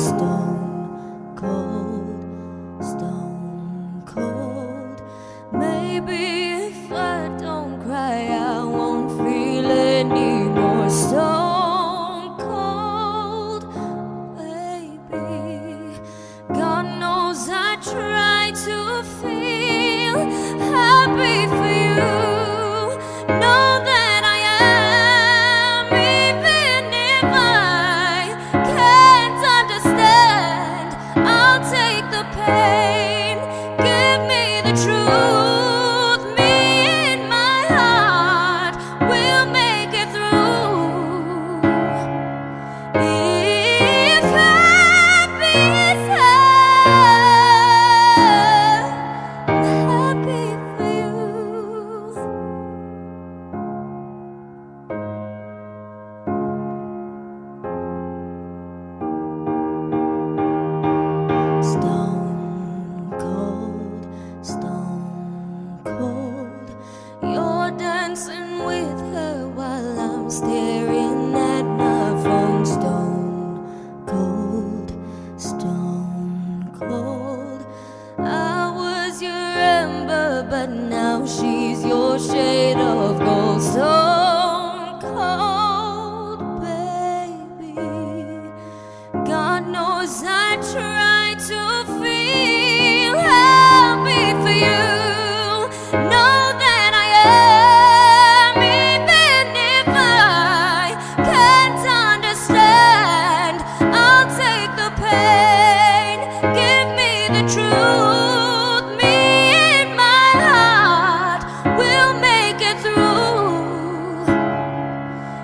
crystal she's your shade of gold. Stone